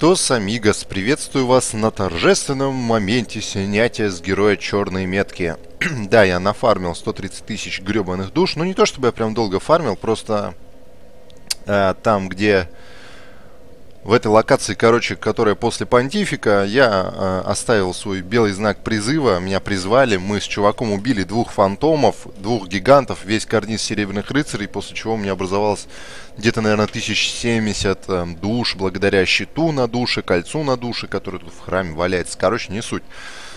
Приветос, амигос! Приветствую вас на торжественном моменте снятия с героя черной метки. да, я нафармил 130 тысяч гребаных душ, но не то чтобы я прям долго фармил, просто э, там, где в этой локации, короче, которая после понтифика, я э, оставил свой белый знак призыва, меня призвали, мы с чуваком убили двух фантомов, двух гигантов, весь карниз серебряных рыцарей, после чего у меня образовалось где-то, наверное, 1070 э, душ, благодаря щиту на душе, кольцу на душе, который тут в храме валяется. Короче, не суть.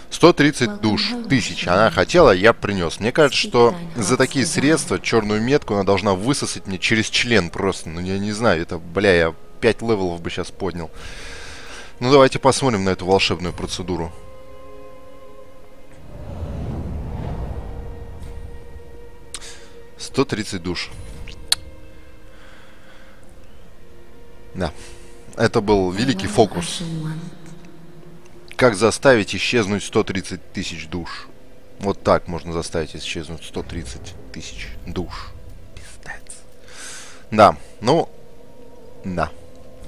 130 душ, тысяч. Она хотела, я принес. Мне кажется, что за такие средства черную метку она должна высосать мне через член просто. Ну, я не знаю, это, бля, я 5 левелов бы сейчас поднял. Ну, давайте посмотрим на эту волшебную процедуру. Сто тридцать душ. Да. Это был великий фокус. Как заставить исчезнуть 130 тысяч душ? Вот так можно заставить исчезнуть 130 тысяч душ. Пиздец. Да, ну, да.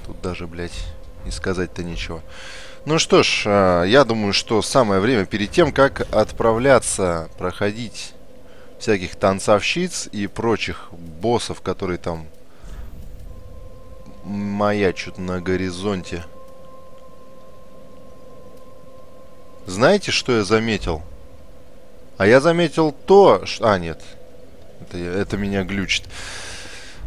Тут даже, блядь, и сказать-то нечего. Ну что ж, а, я думаю, что самое время перед тем, как отправляться проходить всяких танцовщиц и прочих боссов, которые там маячут на горизонте. Знаете, что я заметил? А я заметил то, что... А, нет. Это, это меня глючит.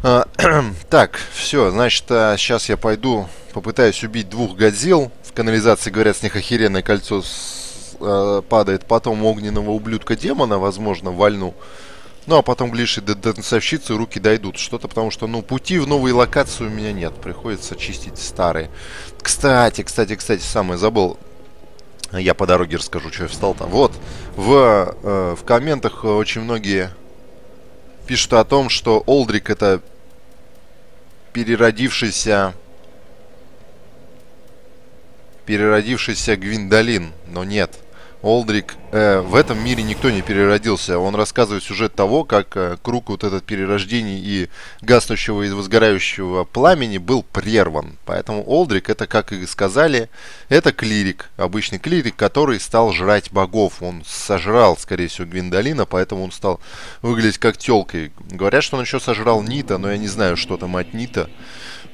А, так, все, значит, а, сейчас я пойду, попытаюсь убить двух годзилл. В канализации, говорят, с них охеренное кольцо а, падает. Потом огненного ублюдка демона, возможно, вольну. Ну, а потом, глядишь, до, до танцовщицы руки дойдут. Что-то потому что, ну, пути в новые локации у меня нет. Приходится чистить старые. Кстати, кстати, кстати, самое забыл. Я по дороге расскажу, что я встал-то. Вот, в, э, в комментах очень многие пишут о том, что Олдрик это переродившийся переродившийся Гвиндолин, но нет. Олдрик, э, в этом мире никто не переродился. Он рассказывает сюжет того, как э, круг вот этот перерождений и гаснущего и возгорающего пламени был прерван. Поэтому Олдрик, это, как и сказали, это клирик, обычный клирик, который стал жрать богов. Он сожрал, скорее всего, Гвиндолина, поэтому он стал выглядеть как телкой. Говорят, что он еще сожрал Нита, но я не знаю, что там от Нита.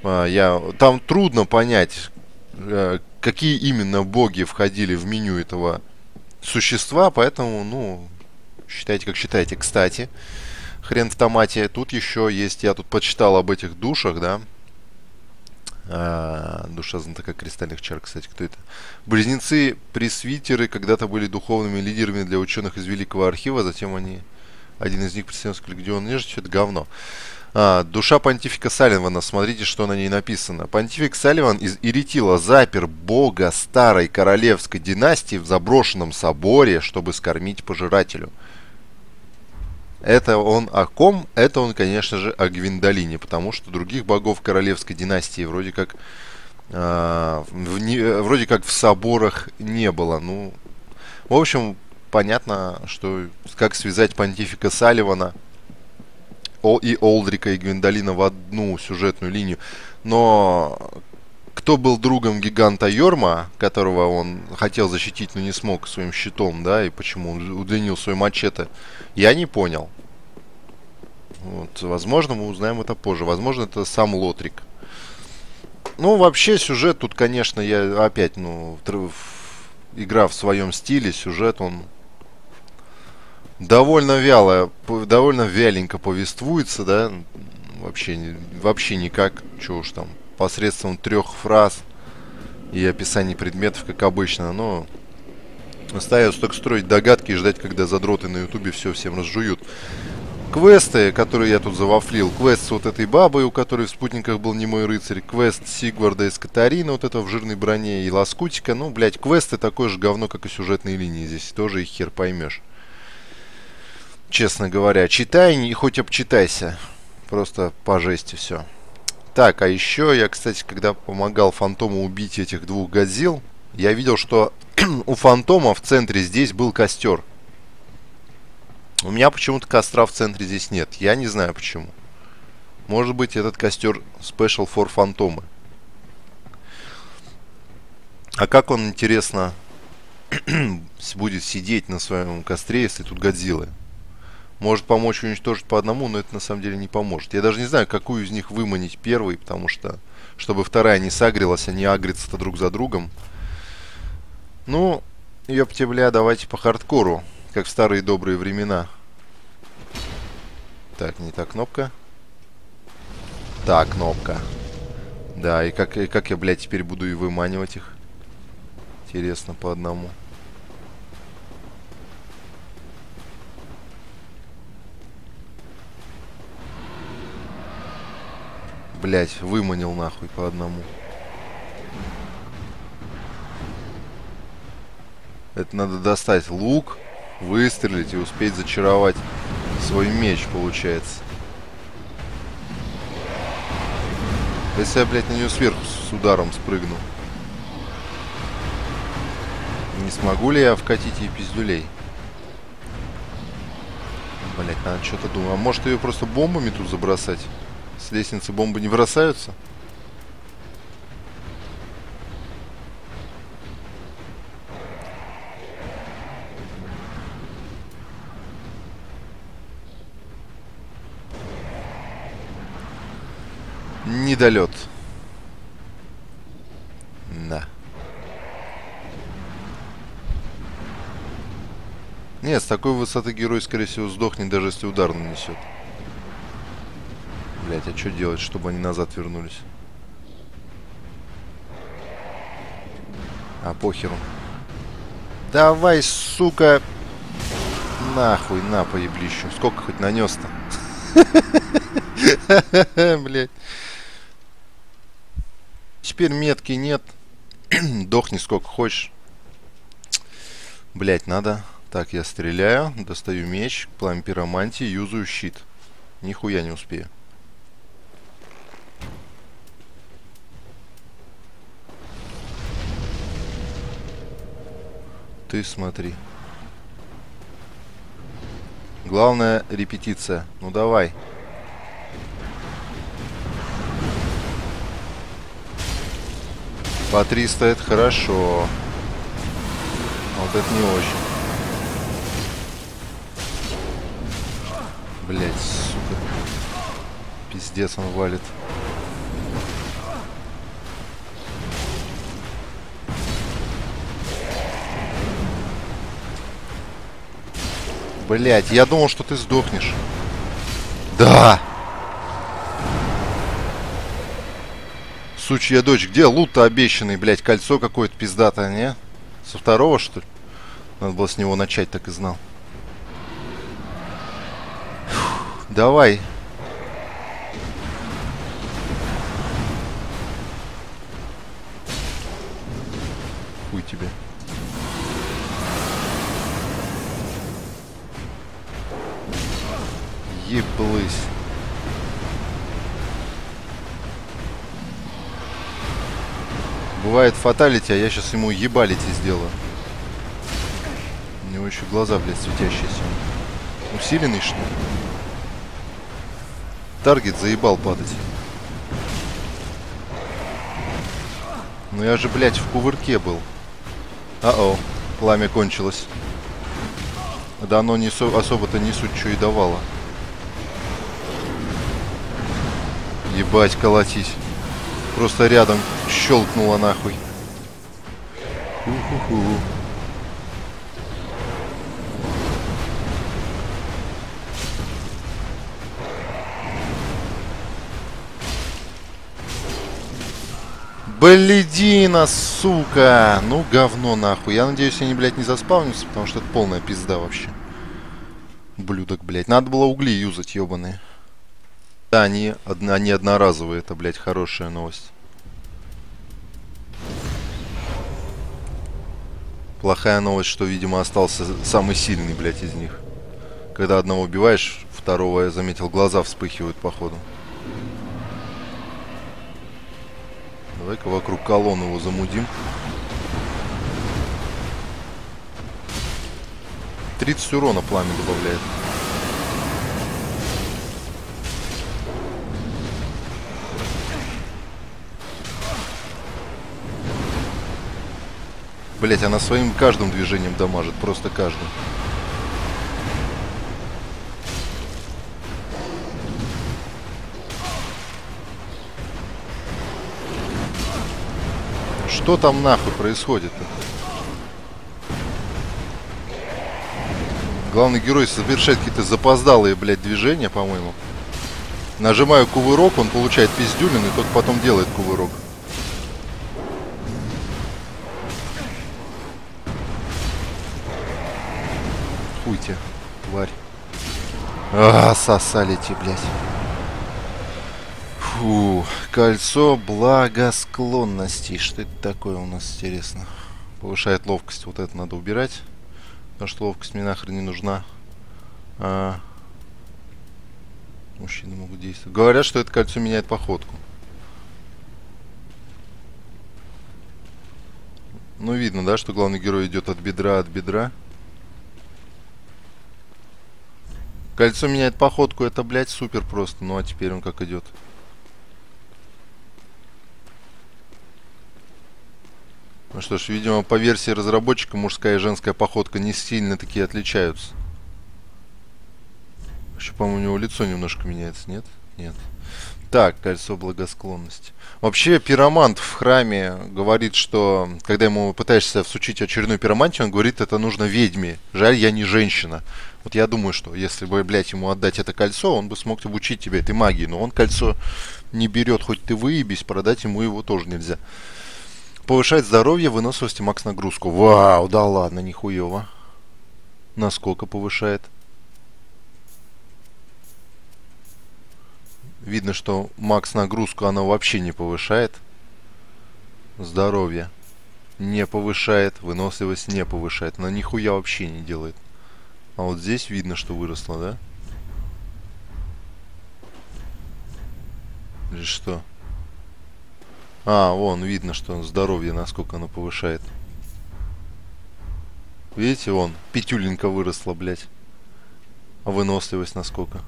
Э, я... Там трудно понять, э, какие именно боги входили в меню этого существа, поэтому, ну, считайте как считаете. Кстати, хрен в томате, тут еще есть, я тут почитал об этих душах, да, а, душа знатока кристальных чар, кстати, кто это? Близнецы-пресвитеры когда-то были духовными лидерами для ученых из Великого Архива, затем они, один из них представился к легиону нежити, это говно. А, душа понтифика Салливана, смотрите, что на ней написано. Понтифик Салливан из Иритила запер бога старой королевской династии в заброшенном соборе, чтобы скормить пожирателю. Это он о ком? Это он, конечно же, о Гвиндолине, потому что других богов королевской династии вроде как э, в, не, вроде как в соборах не было. Ну, в общем, понятно, что как связать понтифика Салливана и Олдрика, и Гвиндолина в одну сюжетную линию. Но кто был другом гиганта Йорма, которого он хотел защитить, но не смог своим щитом, да, и почему он удлинил свой мачете, я не понял. Вот, возможно, мы узнаем это позже. Возможно, это сам Лотрик. Ну, вообще, сюжет тут, конечно, я опять, ну, игра в своем стиле, сюжет, он довольно вяло, довольно вяленько повествуется, да, вообще, вообще никак, что уж там, посредством трех фраз и описаний предметов, как обычно, но остается только строить догадки и ждать, когда задроты на ютубе все всем разжуют. Квесты, которые я тут завафлил. Квест с вот этой бабой, у которой в спутниках был не мой рыцарь. Квест Сигварда из Катарина, вот этого в жирной броне. И Лоскутика. Ну, блядь, квесты такое же говно, как и сюжетные линии. Здесь тоже их хер поймешь честно говоря. Читай, не хоть обчитайся. Просто по жести все. Так, а еще я, кстати, когда помогал Фантому убить этих двух Годзилл, Я видел, что у фантома в центре здесь был костер. У меня почему-то костра в центре здесь нет. Я не знаю почему. Может быть, этот костер Special for фантомы. А как он, интересно, будет сидеть на своем костре, если тут Годзиллы? Может помочь уничтожить по одному, но это на самом деле не поможет. Я даже не знаю, какую из них выманить первой, потому что, чтобы вторая не сагрилась, они агрятся-то друг за другом. Ну, ёпте, бля, давайте по хардкору, как в старые добрые времена. Так, не та кнопка. Та кнопка. Да, и как, и как я, блядь, теперь буду и выманивать их? Интересно, по одному. Блять, выманил нахуй по одному. Это надо достать лук, выстрелить и успеть зачаровать свой меч, получается. Если я, блядь, на нее сверху с ударом спрыгну. Не смогу ли я вкатить ей пиздюлей? Блять, надо что-то думать. А может ее просто бомбами тут забросать? С лестницы бомбы не бросаются? Недолет. Да. Нет, с такой высоты герой, скорее всего, сдохнет, даже если удар нанесет. Блять, а что делать, чтобы они назад вернулись? А, похеру. Давай, сука! Нахуй, на, поеблищу. Сколько хоть нанес-то? Блять. Теперь метки нет. Дохни сколько хочешь. Блять, надо. Так, я стреляю, достаю меч, пламя пиромантии, юзаю щит. Нихуя не успею. Ты смотри. Главное репетиция. Ну давай. По 300 это хорошо. Вот это не очень. Блять, сука. Пиздец он валит. Блять, я думал, что ты сдохнешь. Да! Сучья дочь, где лут-то обещанный, блядь? Кольцо какое-то пиздатое, не? Со второго, что ли? Надо было с него начать, так и знал. Фух, давай. Еблысь. Бывает фаталити, а я сейчас ему ебалити сделаю. У него еще глаза, блядь, светящиеся. Усиленный, что ли? Таргет заебал падать. Ну я же, блядь, в кувырке был. А-о, пламя кончилось. Да оно не особо-то не суть, что и давало. Ебать, колотись. Просто рядом щелкнуло нахуй. У-ху-ху. Блядина, сука! Ну, говно, нахуй. Я надеюсь, они, блядь, не заспавнятся, потому что это полная пизда вообще. Блюдок, блядь. Надо было угли юзать, ебаные. Да, они, они одноразовые, это, блядь, хорошая новость. Плохая новость, что, видимо, остался самый сильный, блядь, из них. Когда одного убиваешь, второго, я заметил, глаза вспыхивают, походу. Давай-ка вокруг колонны его замудим. 30 урона пламя добавляет. Блять, она своим каждым движением дамажит, просто каждым. Что там нахуй происходит-то? Главный герой совершает какие-то запоздалые, блядь, движения, по-моему. Нажимаю кувырок, он получает пиздюлин и только потом делает кувырок. Хуйте, тварь. А, сосали те, блядь. Фу, кольцо благосклонности. Что это такое у нас, интересно? Повышает ловкость. Вот это надо убирать. Потому что ловкость мне нахрен не нужна. А... Мужчины могут действовать. Говорят, что это кольцо меняет походку. Ну, видно, да, что главный герой идет от бедра, от бедра. Кольцо меняет походку, это, блядь, супер просто. Ну, а теперь он как идет. Ну что ж, видимо, по версии разработчика мужская и женская походка не сильно такие отличаются. Еще, по-моему, у него лицо немножко меняется, нет? Нет. Так, кольцо благосклонности. Вообще, пиромант в храме говорит, что когда ему пытаешься всучить очередную пиромантию, он говорит, это нужно ведьме. Жаль, я не женщина. Вот я думаю, что если бы, блядь, ему отдать это кольцо, он бы смог обучить тебя этой магии. Но он кольцо не берет, хоть ты выебись, продать ему его тоже нельзя. Повышает здоровье, выносливость и макс нагрузку. Вау, да ладно, нихуево. Насколько повышает? Видно, что макс нагрузку она вообще не повышает. Здоровье не повышает, выносливость не повышает. Она нихуя вообще не делает. А вот здесь видно, что выросло, да? Или что? А, вон, видно, что здоровье, насколько оно повышает. Видите, вон, пятюленька выросла, блядь. А выносливость насколько?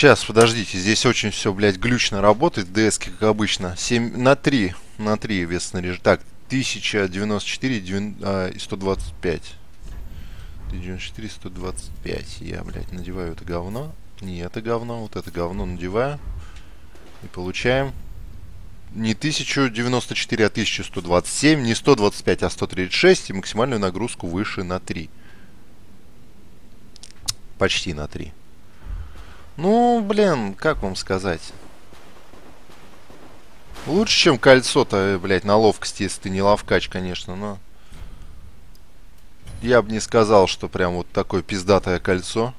Сейчас, подождите, здесь очень все, блядь, глючно работает. ДС, как обычно. 7 на 3. На 3 вес снаряжения. Так, 1094 а, и 125. 94, 125. Я, блядь, надеваю это говно. Не это говно, вот это говно надеваю. И получаем не 1094, а 1127. Не 125, а 136. И максимальную нагрузку выше на 3. Почти на 3. Ну, блин, как вам сказать? Лучше, чем кольцо-то, э, блядь, на ловкости, если ты не ловкач, конечно, но... Я бы не сказал, что прям вот такое пиздатое кольцо.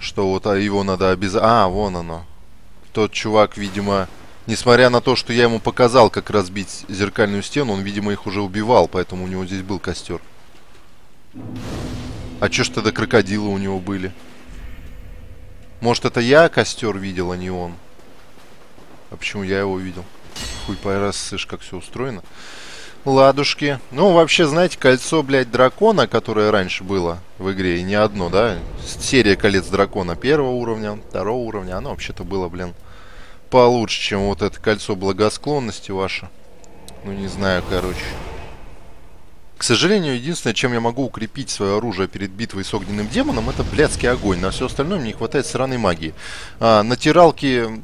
Что вот а его надо обязательно... А, вон оно. Тот чувак, видимо, несмотря на то, что я ему показал, как разбить зеркальную стену, он, видимо, их уже убивал, поэтому у него здесь был костер. А чё ж тогда крокодилы у него были? Может, это я костер видел, а не он? А почему я его видел? Хуй пойрасышь, как все устроено. Ладушки. Ну, вообще, знаете, кольцо, блядь, дракона, которое раньше было в игре, и не одно, да? Серия колец дракона первого уровня, второго уровня, оно вообще-то было, блин, получше, чем вот это кольцо благосклонности ваше. Ну, не знаю, короче. К сожалению, единственное, чем я могу укрепить свое оружие перед битвой с огненным демоном, это блядский огонь. На все остальное мне не хватает сраной магии. А, натиралки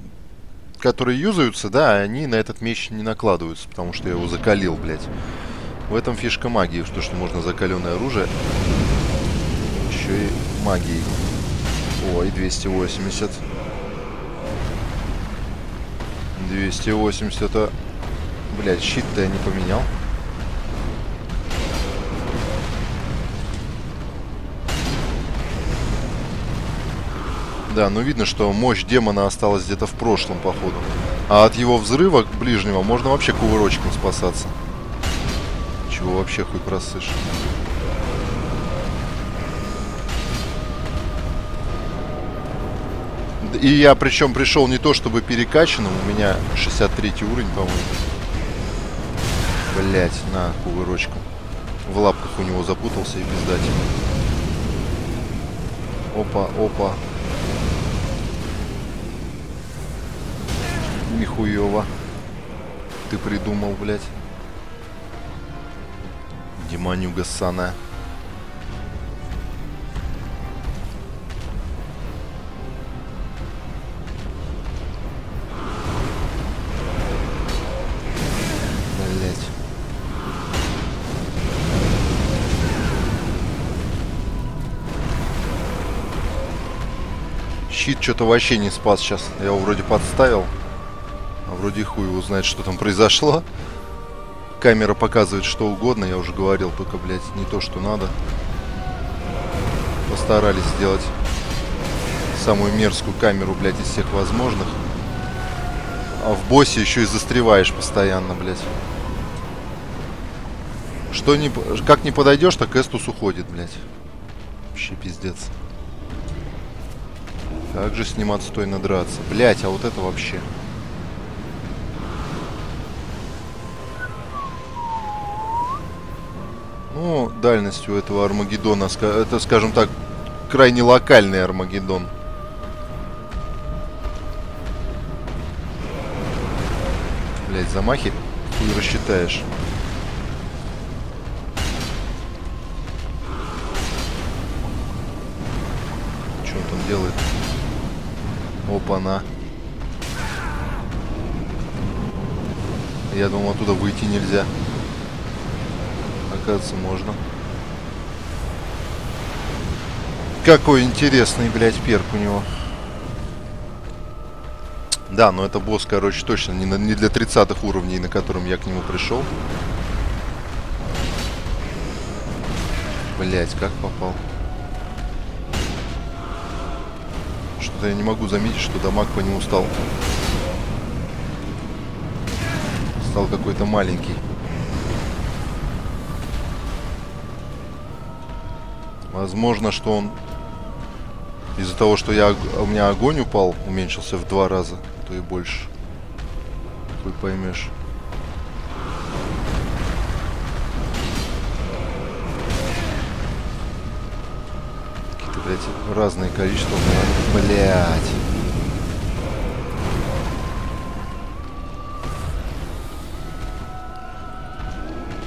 которые юзаются, да, они на этот меч не накладываются, потому что я его закалил, блядь. В этом фишка магии, что, что можно закаленное оружие еще и магией. Ой, 280. 280 это... Блядь, щит-то я не поменял. Да, ну видно, что мощь демона осталась где-то в прошлом, походу. А от его взрыва ближнего можно вообще кувырочком спасаться. Чего вообще хуй просышь. И я причем пришел не то чтобы перекачанным, у меня 63 уровень, по-моему. Блять, на кувырочку. В лапках у него запутался и пиздать. Опа, опа. Нихуево. Ты придумал, блядь. Диманюга Сана. Щит что-то вообще не спас сейчас. Я его вроде подставил. Вроде хуй его знает, что там произошло. Камера показывает что угодно, я уже говорил, только, блядь, не то, что надо. Постарались сделать самую мерзкую камеру, блядь, из всех возможных. А в боссе еще и застреваешь постоянно, блядь. Что не... Как не подойдешь, так Эстус уходит, блядь. Вообще пиздец. Как же с ним отстойно драться. Блядь, а вот это вообще... Ну, дальность у этого Армагеддона, это, скажем так, крайне локальный Армагеддон. Блять, замахи хуй рассчитаешь. Что он там делает? Опа-на. Я думал, оттуда выйти нельзя. Оказывается, можно. Какой интересный, блядь, перк у него. Да, но это босс, короче, точно не, на, не для 30 уровней, на котором я к нему пришел. Блять, как попал? Что-то я не могу заметить, что дамаг по нему стал. Стал какой-то маленький. Возможно, что он из-за того, что я, у меня огонь упал, уменьшился в два раза, то и больше. Хуй поймешь. Какие-то, блядь, разные количества. Блядь.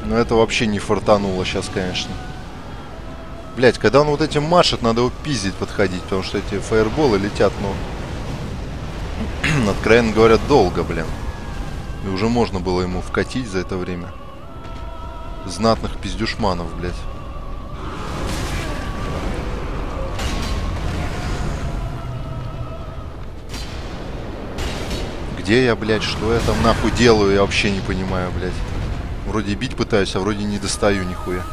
Но это вообще не фартануло сейчас, конечно. Блять, когда он вот этим машет, надо его пиздить подходить, потому что эти фаерболы летят, ну... Откровенно говоря, долго, блин. И уже можно было ему вкатить за это время. Знатных пиздюшманов, блядь. Где я, блядь? Что я там нахуй делаю? Я вообще не понимаю, блядь. Вроде бить пытаюсь, а вроде не достаю нихуя.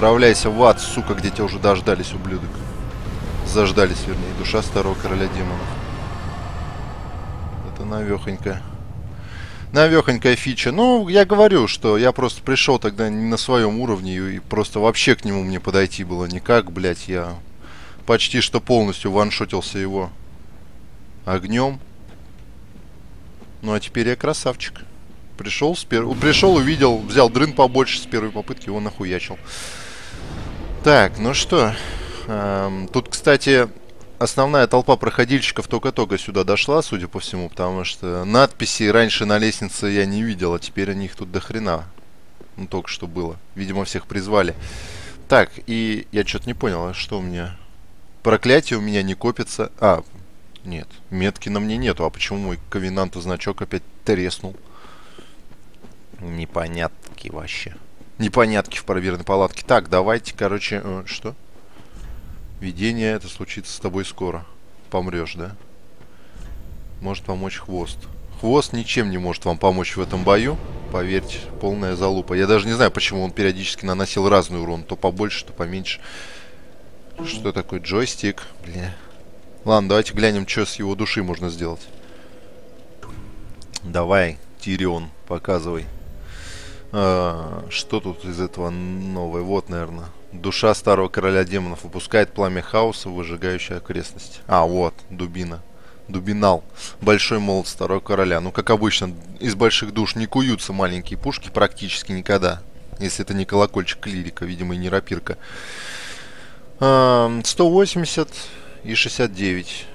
Отправляйся в ад, сука, где тебя уже дождались, ублюдок. Заждались, вернее, душа старого короля демонов. Это навехонькая. Навехонькая фича. Ну, я говорю, что я просто пришел тогда не на своем уровне, и просто вообще к нему мне подойти было никак, блять, я почти что полностью ваншотился его огнем. Ну, а теперь я красавчик. Пришел, с пер... пришел, увидел, взял дрын побольше с первой попытки, его нахуячил. Так, ну что. Эм, тут, кстати, основная толпа проходильщиков только-только сюда дошла, судя по всему, потому что надписи раньше на лестнице я не видел, а теперь они их тут до хрена. Ну, только что было. Видимо, всех призвали. Так, и я что-то не понял, а что у меня? Проклятие у меня не копится. А, нет, метки на мне нету. А почему мой ковенанту значок опять треснул? Непонятки вообще непонятки в проверенной палатке. Так, давайте, короче, э, что? Видение, это случится с тобой скоро. Помрешь, да? Может помочь хвост. Хвост ничем не может вам помочь в этом бою. Поверьте, полная залупа. Я даже не знаю, почему он периодически наносил разный урон. То побольше, то поменьше. Что такое джойстик? Бля. Ладно, давайте глянем, что с его души можно сделать. Давай, Тирион, показывай. А, что тут из этого новое? Вот, наверное. Душа старого короля демонов выпускает пламя хаоса, выжигающее окрестности. А, вот, дубина. Дубинал. Большой молот старого короля. Ну, как обычно, из больших душ не куются маленькие пушки практически никогда. Если это не колокольчик клирика, видимо, и не рапирка. 180 и 69.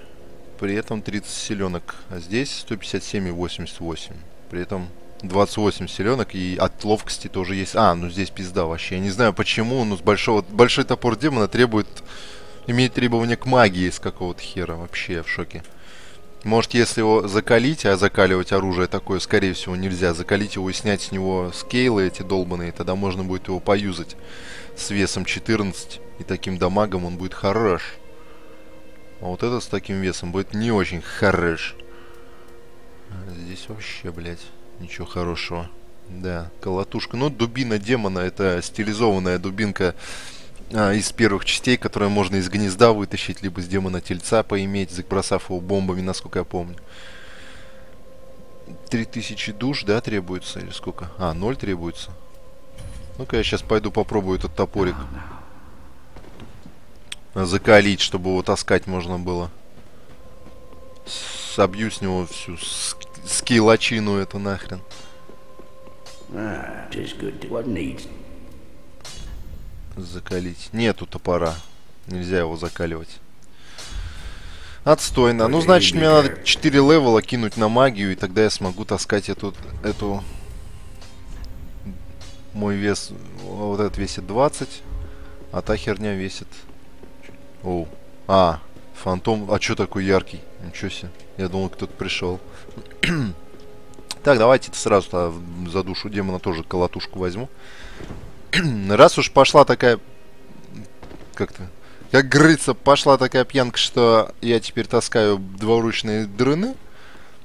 При этом 30 селенок. А здесь 157 и 88. При этом 28 селенок и от ловкости тоже есть. А, ну здесь пизда вообще. Я не знаю почему, но с большого... Большой топор демона требует... Имеет требования к магии с какого-то хера. Вообще я в шоке. Может, если его закалить, а закаливать оружие такое, скорее всего, нельзя. Закалить его и снять с него скейлы эти долбанные, тогда можно будет его поюзать с весом 14. И таким дамагом он будет хорош. А вот этот с таким весом будет не очень хорош. А здесь вообще, блядь, ничего хорошего. Да, колотушка. Ну, дубина демона, это стилизованная дубинка а, из первых частей, которые можно из гнезда вытащить, либо с демона тельца поиметь, забросав его бомбами, насколько я помню. 3000 душ, да, требуется? Или сколько? А, 0 требуется. Ну-ка, я сейчас пойду попробую этот топорик закалить, чтобы его таскать можно было. Собью с него всю скиллочину эту нахрен. Ah, Закалить. Нету топора. Нельзя его закаливать. Отстойно. Ну, значит, мне надо 4 левела кинуть на магию, и тогда я смогу таскать эту... эту... Мой вес... Вот этот весит 20, а та херня весит Оу. А, фантом. А что такой яркий? Ничего себе. Я думал, кто-то пришел. так, давайте сразу -то за душу демона тоже колотушку возьму. Раз уж пошла такая... Как-то... Как говорится, пошла такая пьянка, что я теперь таскаю двуручные дрыны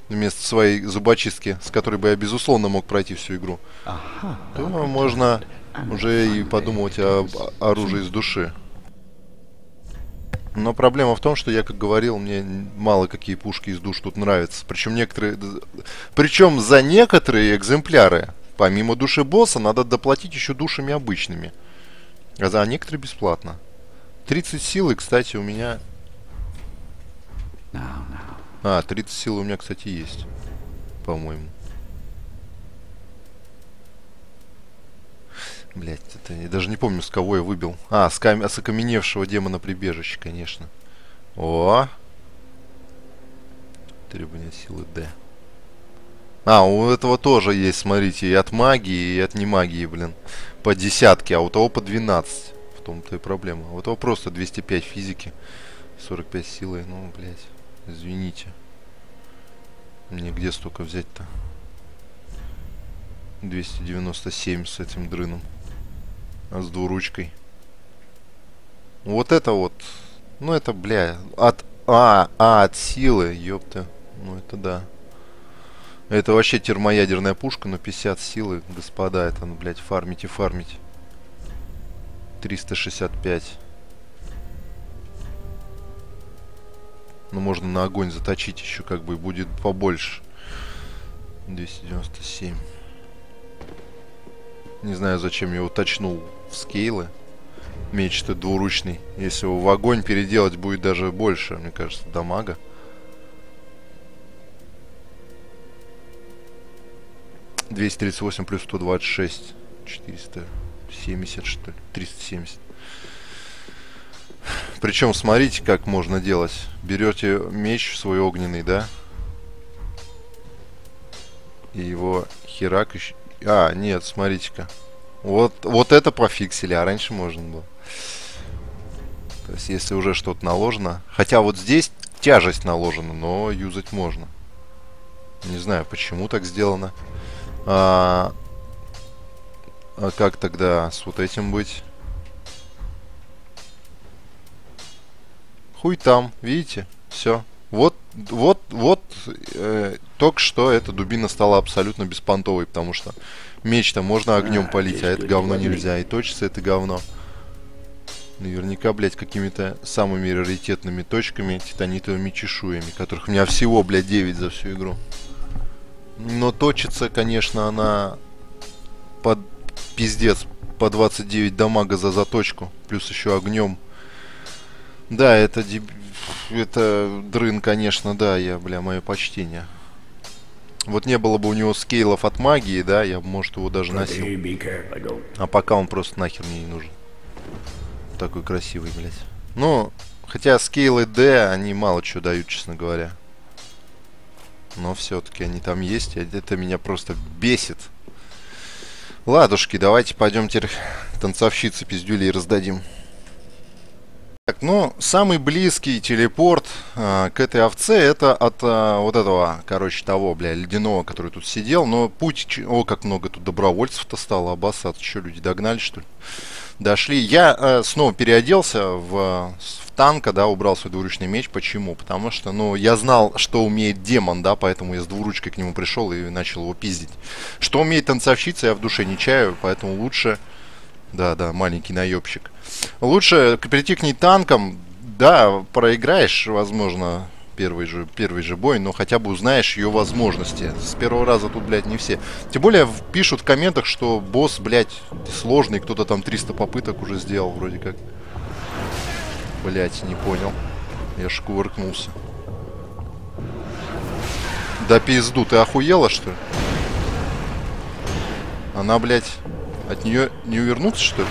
вместо своей зубочистки, с которой бы я, безусловно, мог пройти всю игру, ага, то можно уже и подумать об оружии с души. Но проблема в том, что я, как говорил, мне мало какие пушки из душ тут нравятся. Причем некоторые... Причем за некоторые экземпляры, помимо души босса, надо доплатить еще душами обычными. А за некоторые бесплатно. 30 силы, кстати, у меня... А, 30 сил у меня, кстати, есть. По-моему. Блять, это я даже не помню, с кого я выбил. А, с, кам... с окаменевшего демона прибежища, конечно. О! Требования силы D. А, у этого тоже есть, смотрите, и от магии, и от не магии, блин. По десятке, а у того по 12. В том-то и проблема. А у того просто 205 физики, 45 силы. Ну, блядь, извините. Мне где столько взять-то? 297 с этим дрыном с двуручкой. Вот это вот. Ну это, бля, от... А, а, от силы, ёпта. Ну это да. Это вообще термоядерная пушка, но 50 силы, господа, это, ну, блядь, и фармить. 365. Ну, можно на огонь заточить еще, как бы, будет побольше. 297. Не знаю, зачем я его точнул в скейлы. Меч-то двуручный. Если его в огонь переделать, будет даже больше, мне кажется, дамага. Двести тридцать восемь плюс сто двадцать шесть. Четыреста семьдесят, что ли? Триста семьдесят. Причем, смотрите, как можно делать. Берете меч свой огненный, да? И его херак еще... А, нет, смотрите-ка. Вот, вот это пофиксили, а раньше можно было. То есть, если уже что-то наложено... Хотя вот здесь тяжесть наложена, но юзать можно. Не знаю, почему так сделано. А, а как тогда с вот этим быть? Хуй там, видите? Все. Вот, вот, вот, э, только что эта дубина стала абсолютно беспонтовой, потому что Меч-то можно огнем а, полить, а это говно нельзя. И точится это говно. Наверняка, блядь, какими-то самыми раритетными точками, титанитовыми чешуями, которых у меня всего, блядь, 9 за всю игру. Но точится, конечно, она под пиздец, по 29 дамага за заточку, плюс еще огнем. Да, это деб... это дрын, конечно, да, я, бля, мое почтение. Вот не было бы у него скейлов от магии, да, я, может, его даже носил. А пока он просто нахер мне не нужен. Такой красивый, блядь. Ну, хотя скейлы D, они мало чего дают, честно говоря. Но все-таки они там есть, и это меня просто бесит. Ладушки, давайте пойдем теперь танцовщицы пиздюлей раздадим. Так, ну, самый близкий телепорт э, к этой овце это от э, вот этого, короче, того, бля, ледяного, который тут сидел. Но путь... О, как много тут добровольцев-то стало, обоссаться. Что, люди догнали, что ли? Дошли. Я э, снова переоделся в, в танка, да, убрал свой двуручный меч. Почему? Потому что, ну, я знал, что умеет демон, да, поэтому я с двуручкой к нему пришел и начал его пиздить. Что умеет танцовщица, я в душе не чаю, поэтому лучше... Да, да, маленький наебщик. Лучше перейти к ней танком. Да, проиграешь, возможно, первый же, первый же бой, но хотя бы узнаешь ее возможности. С первого раза тут, блядь, не все. Тем более пишут в комментах, что босс, блядь, сложный, кто-то там 300 попыток уже сделал вроде как. Блядь, не понял. Я ж кувыркнулся. Да пизду, ты охуела, что ли? Она, блядь, от нее не увернуться, что ли?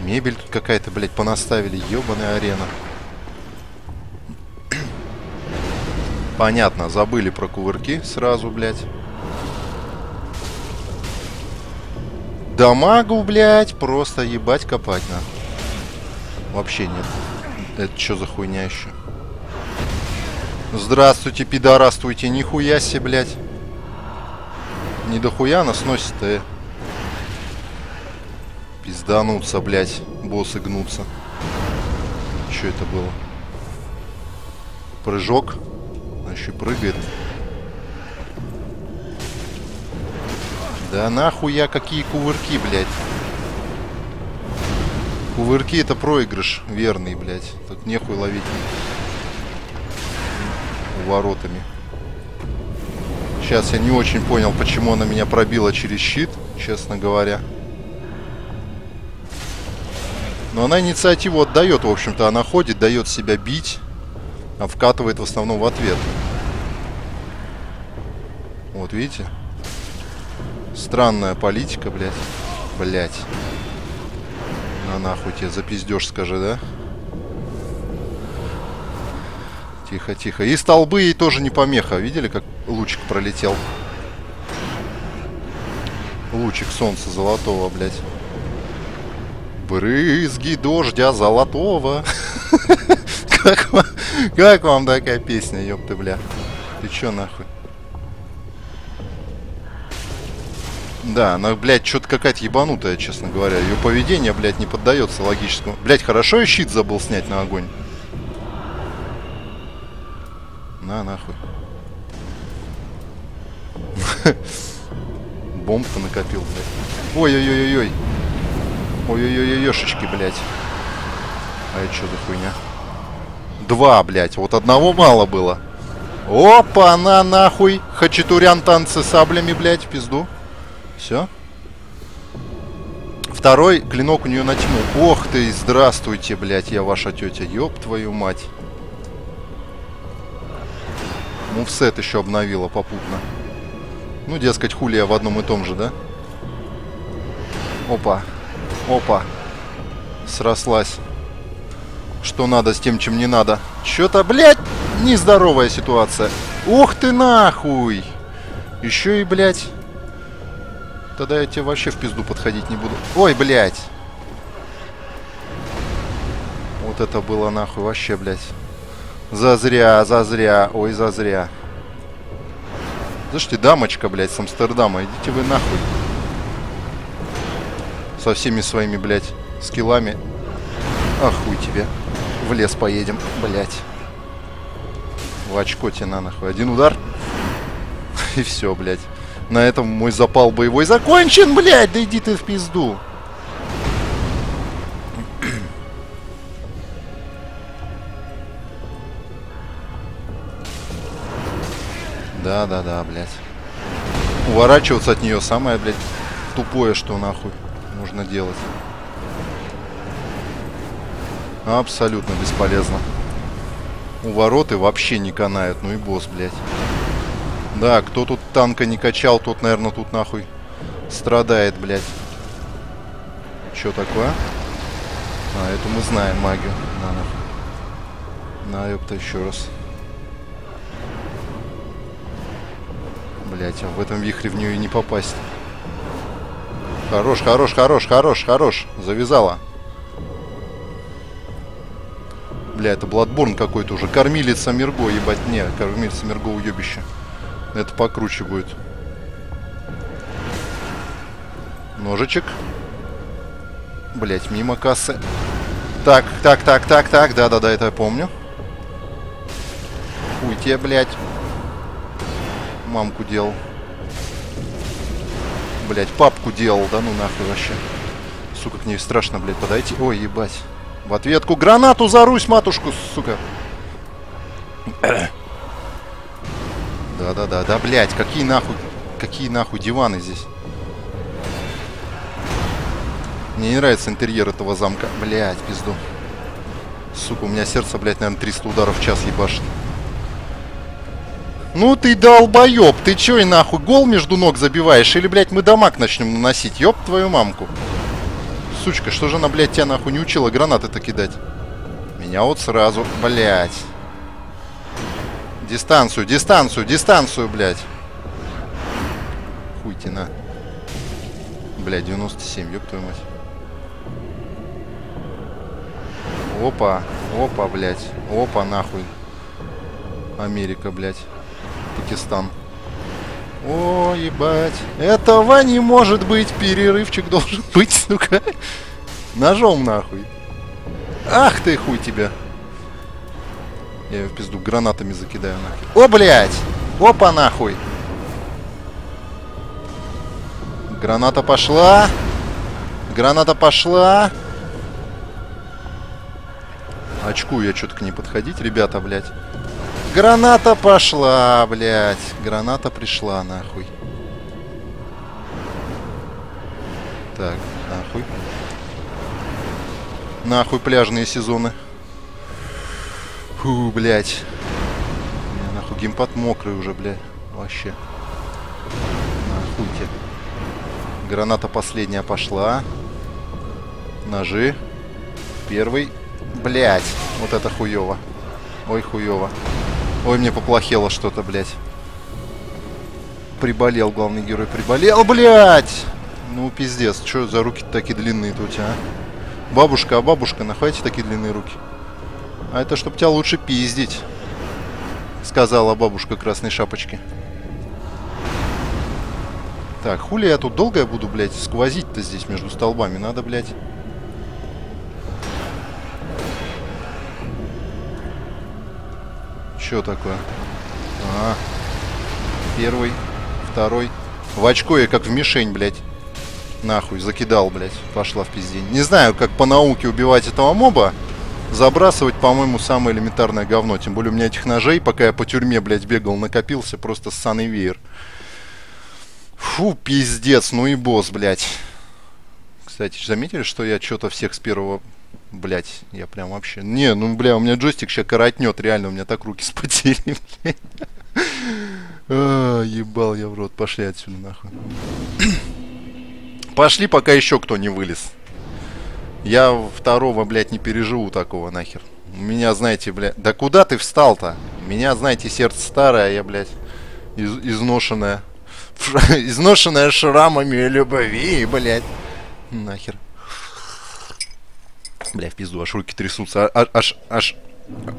Мебель тут какая-то, блядь, понаставили. Ёбаная арена. Понятно, забыли про кувырки сразу, блядь. Дамагу, блядь, просто ебать копать надо. Вообще нет. Это что за хуйня еще? Здравствуйте, пидорастуйте, нихуя себе, блядь. Не дохуя она сносит-то, Пиздануться, блядь. Боссы гнутся. Что это было? Прыжок. Она еще прыгает. Да нахуя какие кувырки, блядь. Кувырки это проигрыш верный, блядь. Тут нехуй ловить. Воротами. Сейчас я не очень понял, почему она меня пробила через щит, честно говоря. Но она инициативу отдает, в общем-то. Она ходит, дает себя бить, а вкатывает в основном в ответ. Вот, видите? Странная политика, блядь. Блядь. На нахуй тебе запиздешь, скажи, да? Тихо, тихо. И столбы ей тоже не помеха. Видели, как лучик пролетел? Лучик солнца золотого, блядь. Брызги дождя золотого. как, вам, как вам такая песня, ёпты, бля? Ты чё нахуй? Да, она, блядь, что-то какая-то ебанутая, честно говоря. Ее поведение, блядь, не поддается логическому. Блядь, хорошо я щит забыл снять на огонь. На, нахуй. Бомб-то накопил, блядь. Ой-ой-ой-ой-ой. Ой-ой-ой-ешечки, блядь. А это что за хуйня? Два, блядь. Вот одного мало было. Опа, на нахуй. Хачатурян танцы саблями, блядь, в пизду. Все. Второй клинок у нее на тьму. Ох ты, здравствуйте, блядь, я ваша тетя. Ёб твою мать. Мувсет еще обновила попутно. Ну, дескать, хули я в одном и том же, да? Опа. Опа. Срослась. Что надо с тем, чем не надо. Что-то, блядь, нездоровая ситуация. Ух ты нахуй. Еще и, блядь. Тогда я тебе вообще в пизду подходить не буду. Ой, блядь. Вот это было нахуй вообще, блядь. Зазря, зазря. Ой, зазря. Слушайте, дамочка, блядь, с Амстердама. Идите вы нахуй со всеми своими, блядь, скиллами. Ахуй тебе. В лес поедем, блядь. В очко тебе на нахуй. Один удар. И все, блядь. На этом мой запал боевой закончен, блядь. Да иди ты в пизду. Да-да-да, блядь. Уворачиваться от нее самое, блядь, тупое, что нахуй можно делать. Абсолютно бесполезно. У вороты вообще не канают. Ну и босс, блядь. Да, кто тут танка не качал, тот, наверное, тут нахуй страдает, блядь. Что такое? А, это мы знаем магию. На, нахуй. На, ёпта, еще раз. Блять, а в этом вихре в нее и не попасть. Хорош, хорош, хорош, хорош, хорош. Завязала. Бля, это Бладборн какой-то уже. Кормилица Мирго, ебать. Не, кормилица Мирго уебище. Это покруче будет. Ножичек. Блять, мимо кассы. Так, так, так, так, так. Да-да-да, это я помню. Хуй блядь. Мамку делал. Блять, папку делал, да ну нахуй вообще. Сука, к ней страшно, блядь, подойти. Ой, ебать. В ответку гранату за Русь, матушку, сука. Да-да-да, да, блядь, какие нахуй, какие нахуй диваны здесь. Мне не нравится интерьер этого замка. Блядь, пизду. Сука, у меня сердце, блядь, наверное, 300 ударов в час ебашит. Ну ты долбоеб, ты чё и нахуй гол между ног забиваешь? Или, блядь, мы дамаг начнем наносить? Ёб твою мамку. Сучка, что же она, блядь, тебя нахуй не учила гранаты-то кидать? Меня вот сразу, блядь. Дистанцию, дистанцию, дистанцию, блядь. Хуйте на. Блядь, 97, ёб твою мать. Опа, опа, блядь. Опа, нахуй. Америка, блядь. Пакистан. О, ебать. Этого не может быть. Перерывчик должен быть, сука. Ножом, нахуй. Ах ты, хуй тебя. Я ее в пизду гранатами закидаю, нахуй. О, блядь. Опа, нахуй. Граната пошла. Граната пошла. Очку я что-то к ней подходить, ребята, блядь. Граната пошла, блядь. Граната пришла, нахуй. Так, нахуй. Нахуй пляжные сезоны. Фу, блядь. У нахуй геймпад мокрый уже, блядь. Вообще. Нахуйте. Граната последняя пошла. Ножи. Первый. Блядь. Вот это хуево. Ой, хуево. Ой, мне поплохело что-то, блядь. Приболел главный герой, приболел, блядь! Ну, пиздец, что за руки такие длинные тут, а? Бабушка, а бабушка, нахуйте такие длинные руки? А это чтоб тебя лучше пиздить, сказала бабушка красной шапочки. Так, хули я тут долго я буду, блядь, сквозить-то здесь между столбами? Надо, блядь... Что такое? А, первый, второй. В очко я как в мишень, блядь. Нахуй, закидал, блядь. Пошла в пиздень. Не знаю, как по науке убивать этого моба. Забрасывать, по-моему, самое элементарное говно. Тем более у меня этих ножей, пока я по тюрьме, блядь, бегал, накопился просто ссаный веер. Фу, пиздец, ну и босс, блядь. Кстати, заметили, что я что-то всех с первого Блять, я прям вообще... Не, ну, бля, у меня джойстик сейчас коротнет, реально, у меня так руки спотели, блядь. А, ебал я в рот, пошли отсюда, нахуй. Пошли, пока еще кто не вылез. Я второго, блядь, не переживу такого, нахер. У меня, знаете, блядь... Да куда ты встал-то? У меня, знаете, сердце старое, а я, блядь, из изношенное. Изношенное шрамами любви, блядь. Нахер. Бля, в пизду, аж руки трясутся. А, аж, аж,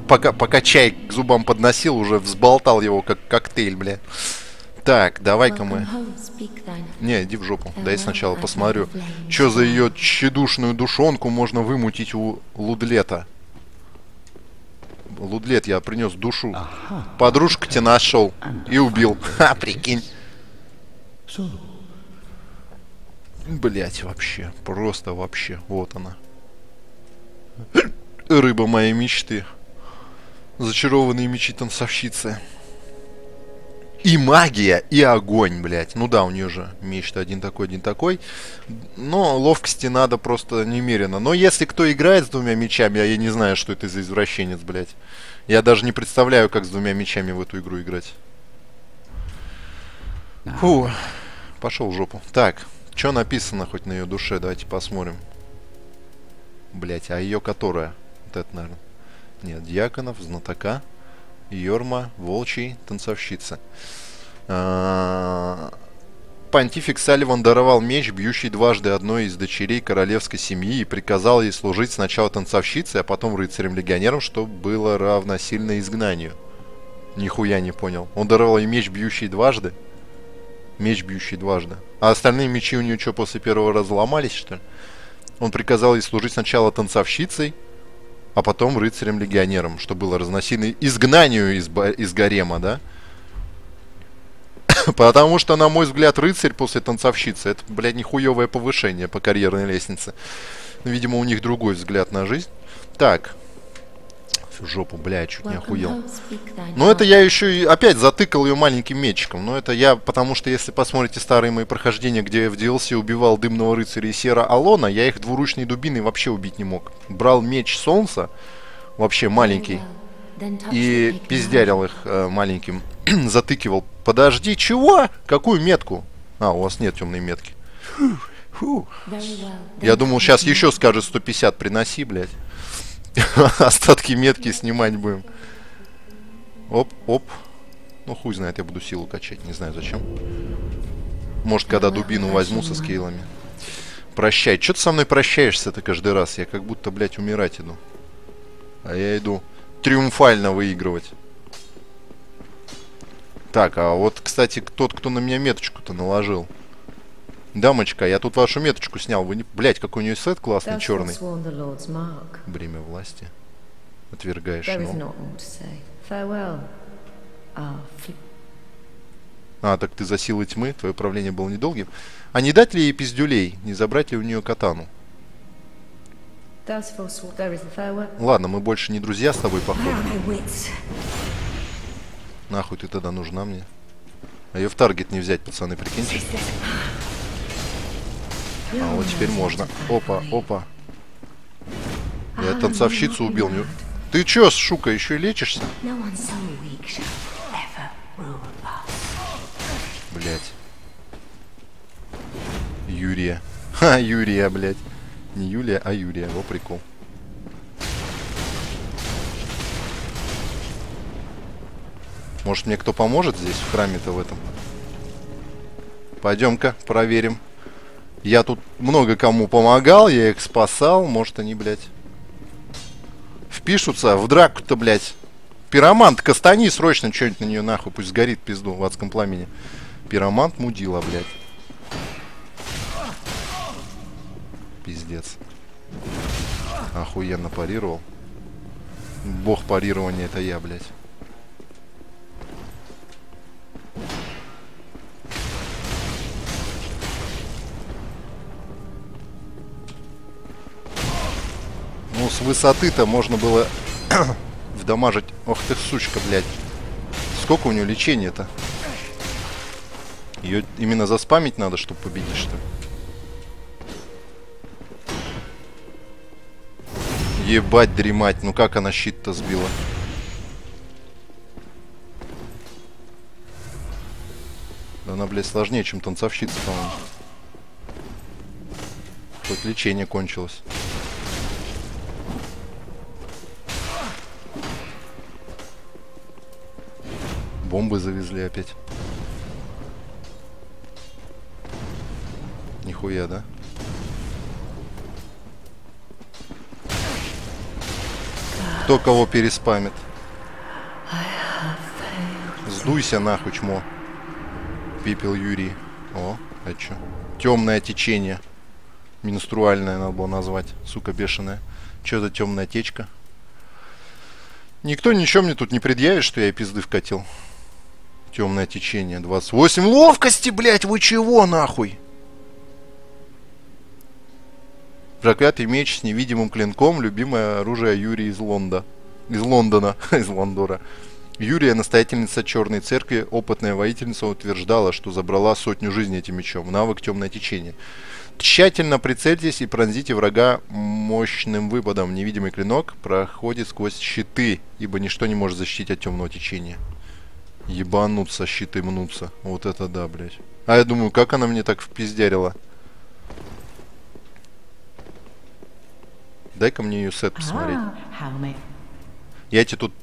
пока, пока чай к зубам подносил, уже взболтал его, как коктейль, бля. Так, давай-ка мы... Не, иди в жопу. Дай сначала посмотрю, что за ее тщедушную душонку можно вымутить у Лудлета. Лудлет, я принес душу. Подружка тебя нашел и убил. Ха, прикинь. Блять, вообще. Просто вообще. Вот она. Рыба моей мечты. Зачарованные мечи танцовщицы. И магия, и огонь, блядь. Ну да, у нее же меч-то один такой, один такой. Но ловкости надо просто немерено. Но если кто играет с двумя мечами, а я не знаю, что это за извращенец, блядь. Я даже не представляю, как с двумя мечами в эту игру играть. Фу, пошел в жопу. Так, что написано хоть на ее душе? Давайте посмотрим. Блять, а ее которая? Вот это, наверное. Нет, Дьяконов, Знатока, Йорма, Волчий, Танцовщица. А, Понтифик Салливан даровал меч, бьющий дважды одной из дочерей королевской семьи, и приказал ей служить сначала танцовщицей, а потом рыцарем-легионером, что было равносильно изгнанию. Нихуя не понял. Он даровал ей меч, бьющий дважды? Меч, бьющий дважды. А остальные мечи у нее что, после первого раза ломались, что ли? Он приказал ей служить сначала танцовщицей, а потом рыцарем-легионером, что было разносильно изгнанию из, из гарема, да? Потому что, на мой взгляд, рыцарь после танцовщицы это, блядь, нихуевое повышение по карьерной лестнице. Видимо, у них другой взгляд на жизнь. Так, в жопу, бля, чуть не охуел. Но это я еще и опять затыкал ее маленьким мечиком. Но это я, потому что если посмотрите старые мои прохождения, где я в DLC убивал Дымного Рыцаря и Сера Алона, я их двуручной дубиной вообще убить не мог. Брал меч Солнца, вообще маленький, и пиздярил их э, маленьким, затыкивал. Подожди, чего? Какую метку? А, у вас нет темной метки. Фу. Я думал, сейчас еще скажет 150 приноси, блядь. Остатки метки снимать будем. Оп, оп. Ну, хуй знает, я буду силу качать. Не знаю, зачем. Может, когда дубину возьму со скейлами. Прощай. Че ты со мной прощаешься-то каждый раз? Я как будто, блядь, умирать иду. А я иду триумфально выигрывать. Так, а вот, кстати, тот, кто на меня меточку-то наложил. Дамочка, я тут вашу меточку снял. Вы не... Блять, какой у нее сет классный, черный. Бремя власти. Отвергаешь, ну. А, так ты за силы тьмы, твое правление было недолгим. А не дать ли ей пиздюлей? Не забрать ли у нее катану? Ладно, мы больше не друзья с тобой, походу. Нахуй ты тогда нужна мне? А ее в таргет не взять, пацаны, прикиньте. А вот теперь можно. Опа, опа. Я танцовщицу убил. Ты чё, шука, еще лечишься? Блять. Юрия. Ха, Юрия, блять. Не Юлия, а Юрия. О, прикол. Может мне кто поможет здесь, в храме-то в этом? Пойдем-ка, проверим. Я тут много кому помогал, я их спасал. Может они, блядь, впишутся в драку-то, блядь. Пиромант, кастани срочно что-нибудь на нее нахуй, пусть сгорит пизду в адском пламени. Пиромант мудила, блядь. Пиздец. Охуенно парировал. Бог парирования это я, блядь. С высоты-то можно было вдамажить. Ох ты, сучка, блядь. Сколько у нее лечения-то? Ее именно заспамить надо, чтобы победить, что ли? Ебать, дремать. Ну как она щит-то сбила? Да она, блядь, сложнее, чем танцовщица, по-моему. Хоть лечение кончилось. Бомбы завезли опять. Нихуя, да? Кто кого переспамит? Сдуйся нахуй, чмо. Пепел Юрий. О, а чё? Темное течение. Менструальное надо было назвать. Сука бешеная. Чё за темная течка? Никто ничего мне тут не предъявит, что я пизды вкатил. Темное течение 28. Ловкости, блядь, вы чего нахуй? Проклятый меч с невидимым клинком. Любимое оружие Юрия из Лонда. Из Лондона. из Лондора. Юрия, настоятельница Черной Церкви, опытная воительница, утверждала, что забрала сотню жизней этим мечом. Навык темное течение. Тщательно прицельтесь и пронзите врага мощным выпадом. Невидимый клинок проходит сквозь щиты, ибо ничто не может защитить от темного течения. Ебануться, щиты мнутся. Вот это да, блядь. А я думаю, как она мне так впиздярила? Дай-ка мне ее сет посмотреть. May... Я тебе тут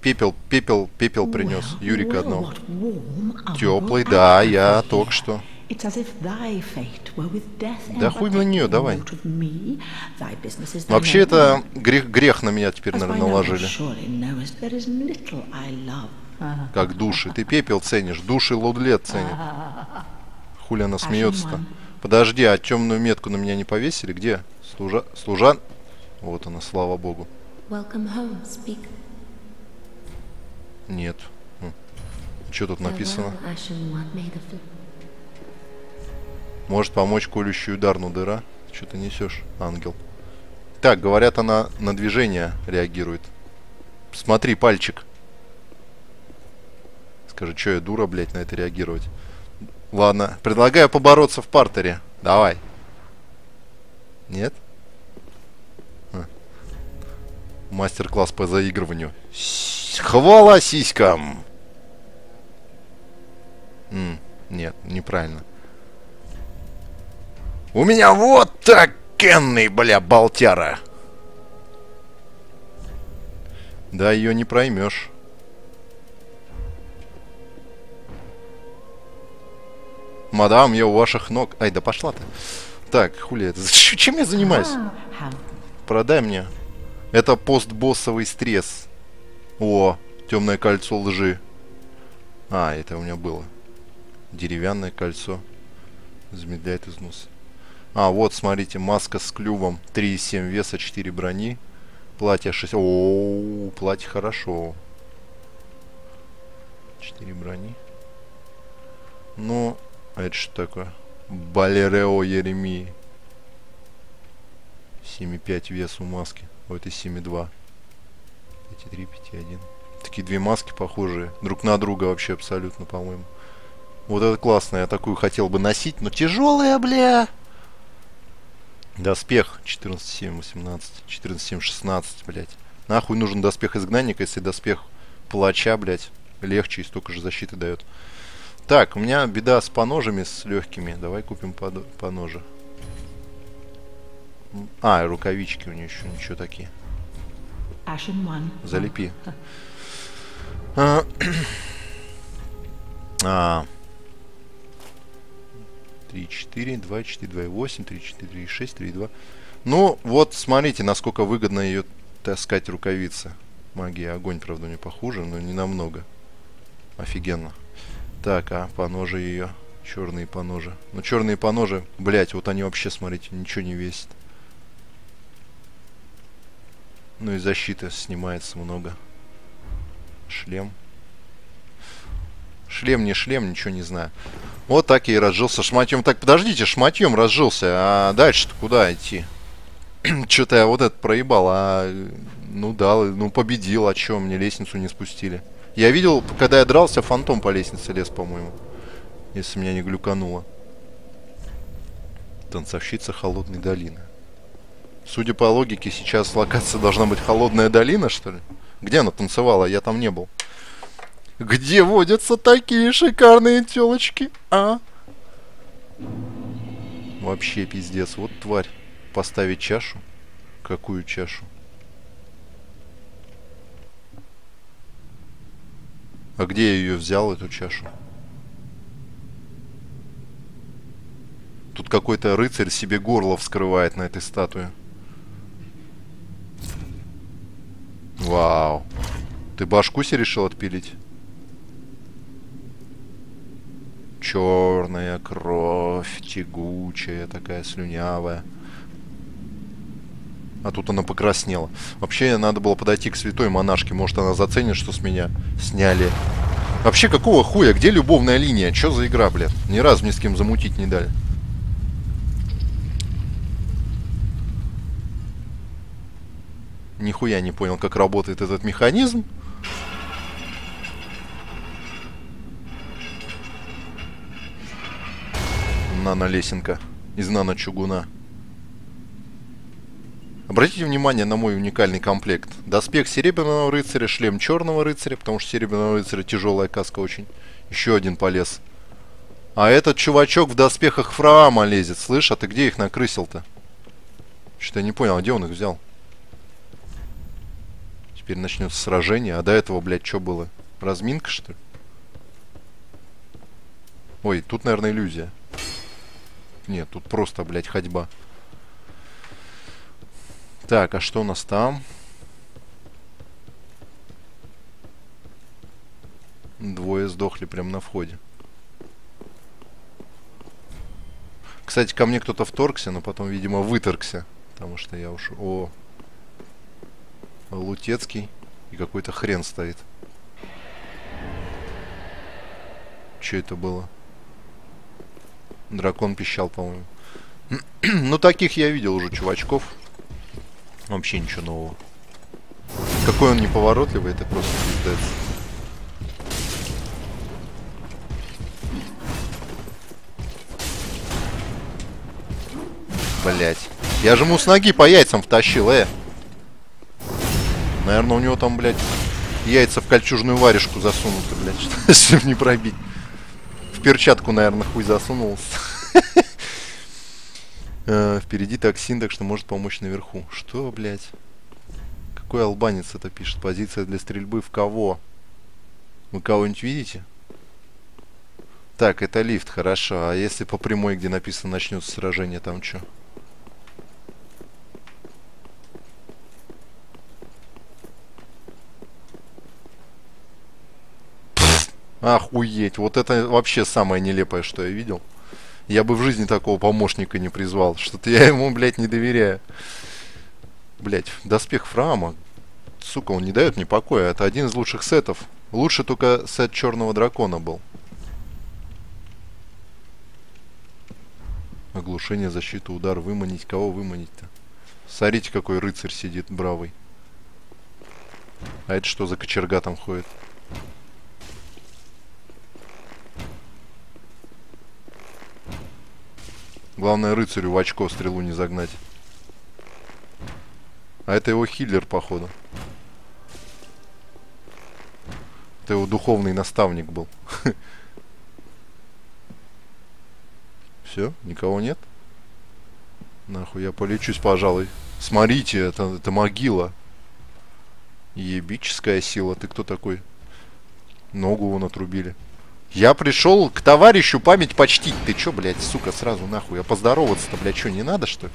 пепел, пепел, пепел принес. Юрика одного. Теплый, да, я только что. Да хуй на taking давай. Вообще это грех, грех на меня теперь, наверное, наложили. Ah, Как души. Ты пепел ценишь, души лудлет ценит. Хули она смеется-то. one. Подожди, а темную метку на меня не повесили? Где? Служа... Служан? Вот она, слава богу. Welcome home, speak. Нет. Что тут написано? Может помочь колющий удар, ну дыра. Что ты несешь, ангел? Так, говорят, она на движение реагирует. Смотри, пальчик. Скажи, что я дура, блядь, на это реагировать? Ладно, предлагаю побороться в партере. Давай. Нет? Мастер-класс по заигрыванию. Хвала сиськам! М, нет, неправильно. У меня вот так кенный, бля, болтяра. Да, ее не проймешь. Мадам, я у ваших ног. Ай, да пошла ты. Так, хули это? Чем я занимаюсь? how Продай мне. Это постбоссовый стресс. О, темное кольцо лжи. А, это у меня было. Деревянное кольцо. Замедляет износ. А, вот, смотрите, маска с клювом. 3,7 веса, 4 брони. Платье 6. О, платье хорошо. 4 брони. Ну, а это что такое? Балерео Еремии. 7,5 вес у маски. У этой 7,2. 5,3, 5,1. Такие две маски похожие. Друг на друга вообще абсолютно, по-моему. Вот это классно. Я такую хотел бы носить, но тяжелая, бля. Доспех 14,7, 18. 14,7, 16, блядь. Нахуй нужен доспех изгнанника, если доспех палача, блядь, легче и столько же защиты дает. Так, у меня беда с поножами, с легкими. Давай купим подо- поножи. А, рукавички у нее еще ничего такие. Залепи. А, а. 3, 4, 2, 4, 2, 8, 3, 4, 3, 6, 3, 2. Ну, вот смотрите, насколько выгодно ее таскать рукавицы. Магия огонь, правда, не похуже, но не намного. Офигенно. Так, а поножи ее. Черные поножи. Ну, черные поножи, блять, вот они вообще, смотрите, ничего не весят. Ну и защиты снимается много. Шлем. Шлем, не шлем, ничего не знаю. Вот так и разжился шматьем. Так, подождите, шматьем разжился. А дальше-то куда идти? Что-то я вот это проебал. А, ну да, ну победил. А чё, мне лестницу не спустили? Я видел, когда я дрался, фантом по лестнице лез, по-моему. Если меня не глюкануло. Танцовщица холодной долины. Судя по логике, сейчас локация должна быть холодная долина, что ли? Где она танцевала? Я там не был. Где водятся такие шикарные телочки, а? Вообще пиздец. Вот тварь. Поставить чашу? Какую чашу? А где я ее взял, эту чашу? Тут какой-то рыцарь себе горло вскрывает на этой статуе. Вау. Ты башку себе решил отпилить? Черная кровь, тягучая, такая слюнявая. А тут она покраснела. Вообще, надо было подойти к святой монашке. Может, она заценит, что с меня сняли. Вообще, какого хуя? Где любовная линия? Чё за игра, блядь? Ни разу ни с кем замутить не дали. Нихуя не понял, как работает этот механизм. Нано-лесенка из нано-чугуна. Обратите внимание на мой уникальный комплект. Доспех серебряного рыцаря, шлем черного рыцаря, потому что серебряного рыцаря тяжелая каска очень. Еще один полез. А этот чувачок в доспехах Фраама лезет. Слышь, а ты где их накрысил-то? Что-то я не понял, а где он их взял? Теперь начнется сражение. А до этого, блядь, что было? Разминка, что ли? Ой, тут, наверное, иллюзия. Нет, тут просто, блядь, ходьба. Так, а что у нас там? Двое сдохли прямо на входе. Кстати, ко мне кто-то вторгся, но потом, видимо, выторгся. Потому что я уж... О! Лутецкий. И какой-то хрен стоит. Что это было? Дракон пищал, по-моему. ну, таких я видел уже чувачков. Вообще ничего нового. Какой он неповоротливый, это просто пиздец. Блять. Я же ему с ноги по яйцам втащил, э. Наверное, у него там, блядь, яйца в кольчужную варежку засунуты, блядь, чтобы не пробить. В перчатку, наверное, хуй засунулся. Э, впереди токсин, так что может помочь наверху. Что, блядь? Какой албанец это пишет? Позиция для стрельбы в кого? Вы кого-нибудь видите? Так, это лифт, хорошо. А если по прямой, где написано начнется сражение, там что? Охуеть, вот это вообще самое нелепое, что я видел. Я бы в жизни такого помощника не призвал. Что-то я ему, блядь, не доверяю. Блядь, доспех Фрама. Сука, он не дает мне покоя. Это один из лучших сетов. Лучше только сет Черного Дракона был. Оглушение, защита, удар. Выманить. Кого выманить-то? Смотрите, какой рыцарь сидит бравый. А это что за кочерга там ходит? Главное рыцарю в очко стрелу не загнать. А это его хиллер, походу. Это его духовный наставник был. Все, никого нет? Нахуй, я полечусь, пожалуй. Смотрите, это, это могила. Ебическая сила. Ты кто такой? Ногу вон отрубили. Я пришел к товарищу память почтить. Ты чё, блядь, сука, сразу нахуй? А поздороваться-то, блядь, что, не надо, что ли?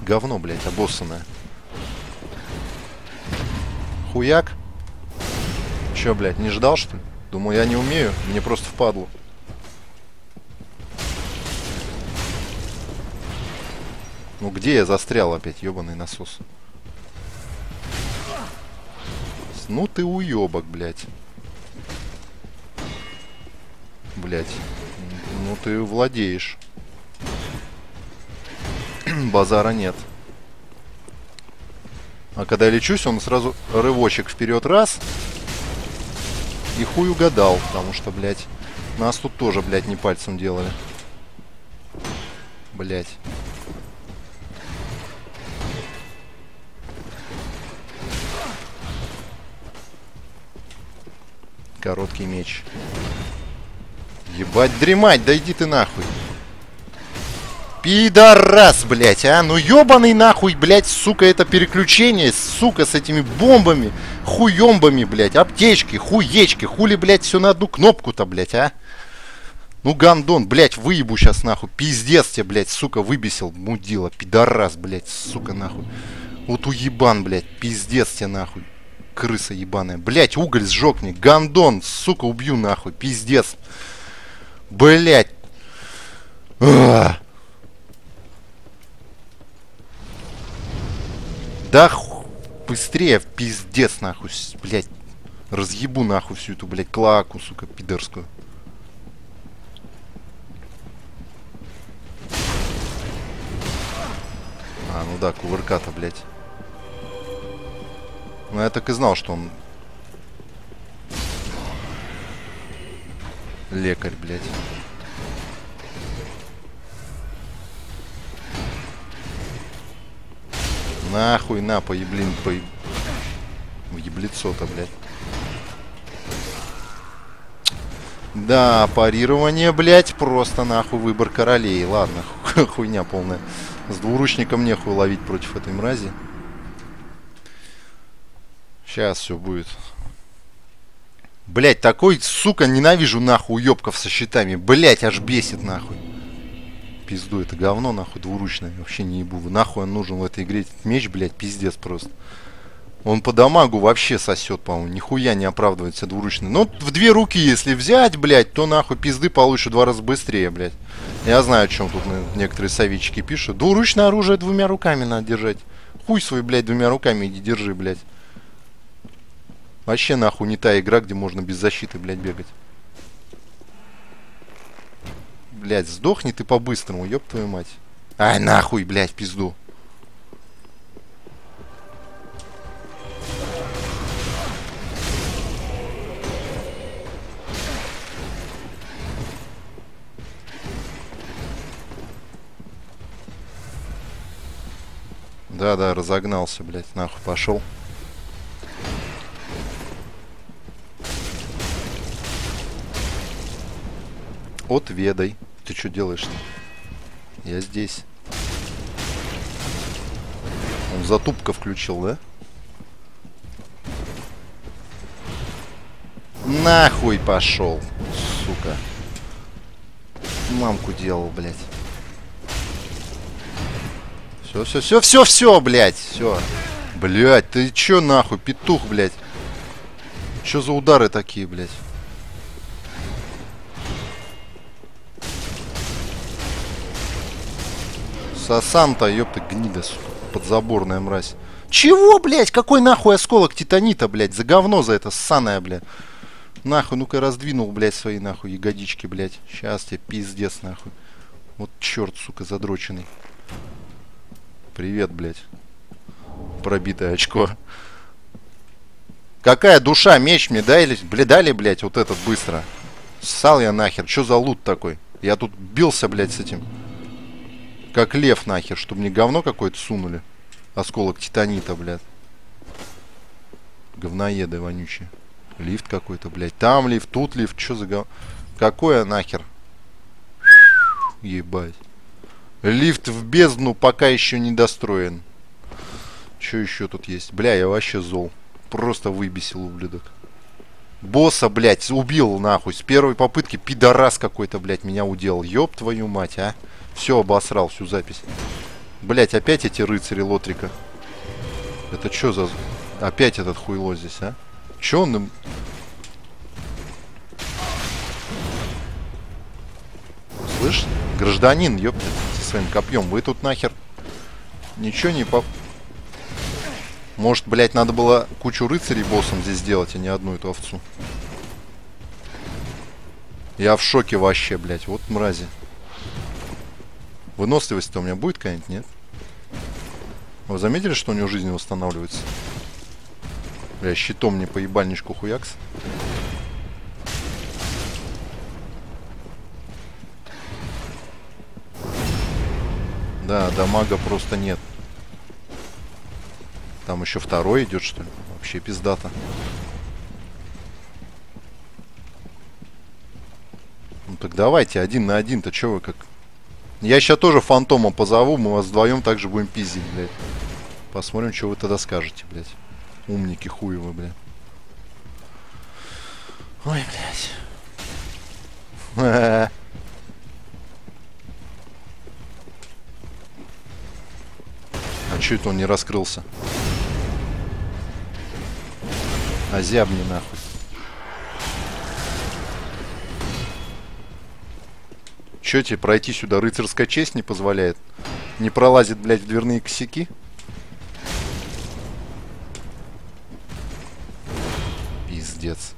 Говно, блядь, обоссанное. Хуяк? Чё, блядь, не ждал, что ли? Думаю, я не умею, мне просто впадло. Ну где я застрял опять, ебаный насос? Ну ты уебок, блядь. Блять. Ну ты владеешь. Базара нет. А когда я лечусь, он сразу рывочек вперед раз. И хуй угадал, потому что, блядь, нас тут тоже, блядь, не пальцем делали. Блядь. Короткий меч. Ебать, дремать, да иди ты нахуй. Пидорас, блядь, а? Ну ебаный нахуй, блядь, сука, это переключение, сука, с этими бомбами, хуембами, блядь, аптечки, хуечки, хули, блядь, все на одну кнопку-то, блядь, а? Ну, гандон, блядь, выебу сейчас, нахуй, пиздец тебе, блядь, сука, выбесил, мудила, пидорас, блядь, сука, нахуй. Вот уебан, блядь, пиздец тебе, нахуй, крыса ебаная. Блядь, уголь сжег мне, гандон, сука, убью, нахуй, пиздец. Блять. Да ху... быстрее, пиздец, нахуй, блять. Разъебу нахуй всю эту, блядь, клаку, сука, пидорскую. А, ну да, кувырка-то, блядь. Ну, я так и знал, что он Лекарь, блядь. Нахуй на, поеблин, по... В еблицо-то, блядь. Да, парирование, блядь, просто нахуй выбор королей. Ладно, хуйня полная. С двуручником нехуй ловить против этой мрази. Сейчас все будет. Блять, такой, сука, ненавижу нахуй уебков со щитами. Блять, аж бесит нахуй. Пизду, это говно нахуй двуручное. Вообще не ебу. Нахуй он нужен в этой игре. Этот меч, блять, пиздец просто. Он по дамагу вообще сосет, по-моему. Нихуя не оправдывается двуручный. Но в две руки, если взять, блядь, то нахуй пизды получше в два раза быстрее, блядь. Я знаю, о чем тут некоторые советчики пишут. Двуручное оружие двумя руками надо держать. Хуй свой, блядь, двумя руками иди держи, блядь. Вообще нахуй не та игра, где можно без защиты, блядь, бегать. Блядь, сдохни ты по-быстрому, ёб твою мать. Ай, нахуй, блядь, пизду. Да-да, разогнался, блядь, нахуй пошел. Отведай. Ты что делаешь-то? Я здесь. Он затупка включил, да? Нахуй пошел, сука. Мамку делал, блядь. Все, все, все, все, все, блядь, все. Блядь, ты чё нахуй, петух, блядь? Чё за удары такие, блядь? Сосанта, ёпта, гнида, сука, подзаборная мразь. Чего, блядь? Какой нахуй осколок титанита, блядь? За говно за это ссаное, блядь. Нахуй, ну-ка раздвинул, блядь, свои нахуй ягодички, блядь. Сейчас тебе пиздец, нахуй. Вот черт, сука, задроченный. Привет, блядь. Пробитое очко. Какая душа, меч мне дали, бля, дали, блядь, вот этот быстро. Ссал я нахер, что за лут такой? Я тут бился, блядь, с этим. Как лев нахер, чтобы мне говно какое-то сунули. Осколок титанита, блядь. Говноеды вонючие. Лифт какой-то, блядь. Там лифт, тут лифт. Что за гов... Какое нахер? Ебать. Лифт в бездну пока еще не достроен. Что еще тут есть? Бля, я вообще зол. Просто выбесил, ублюдок. Босса, блядь, убил нахуй. С первой попытки пидорас какой-то, блядь, меня уделал. Ёб твою мать, а. Все, обосрал всю запись. Блять, опять эти рыцари Лотрика. Это что за... Опять этот хуйло здесь, а? Че он им... Слышь, гражданин, ёпта, со своим копьем. Вы тут нахер ничего не по... Может, блядь, надо было кучу рыцарей боссом здесь сделать, а не одну эту овцу. Я в шоке вообще, блядь. Вот мрази. Выносливость-то у меня будет какая-нибудь, нет? Вы заметили, что у него жизнь восстанавливается? Бля, щитом мне по ебальничку хуякс. Да, дамага просто нет. Там еще второй идет, что ли? Вообще пиздата. Ну так давайте, один на один-то, что вы как я сейчас тоже фантома позову, мы вас вдвоем также будем пиздить, блядь. Посмотрим, что вы тогда скажете, блядь. Умники хуевы, блядь. Ой, блядь. А чё это он не раскрылся? Озябни нахуй. Че тебе пройти сюда? Рыцарская честь не позволяет? Не пролазит, блядь, в дверные косяки? Пиздец.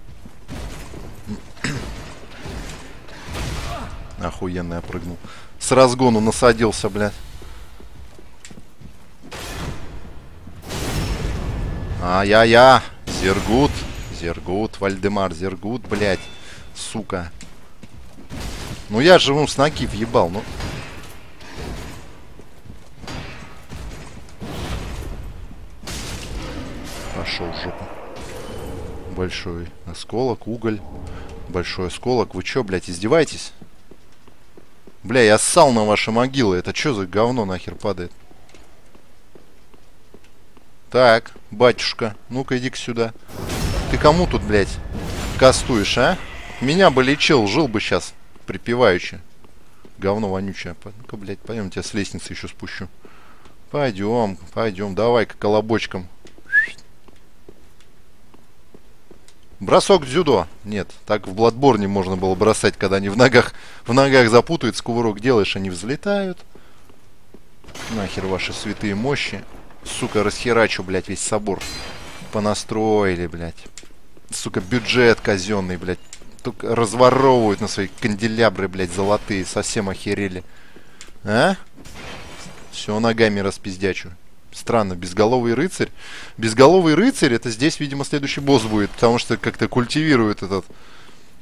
Охуенно я прыгнул. С разгону насадился, блядь. А-я-я! Зергут! Зергут, Вальдемар, Зергут, блядь. Сука. Ну я же ему с ноги въебал, ну. Пошел в жопу. Большой осколок, уголь. Большой осколок. Вы чё, блядь, издеваетесь? Бля, я ссал на ваши могилы. Это что за говно нахер падает? Так, батюшка, ну-ка иди-ка сюда. Ты кому тут, блядь, кастуешь, а? Меня бы лечил, жил бы сейчас, припеваючи. Говно вонючее. Ну-ка, блядь, пойдем, тебя с лестницы еще спущу. Пойдем, пойдем, давай-ка колобочком. Бросок дзюдо. Нет, так в Бладборне можно было бросать, когда они в ногах, в ногах запутаются, кувырок делаешь, они взлетают. Нахер ваши святые мощи. Сука, расхерачу, блядь, весь собор. Понастроили, блядь. Сука, бюджет казенный, блядь. Только разворовывают на свои канделябры, блядь, золотые. Совсем охерели. А? Все, ногами распиздячу. Странно, безголовый рыцарь. Безголовый рыцарь, это здесь, видимо, следующий босс будет, потому что как-то культивирует этот,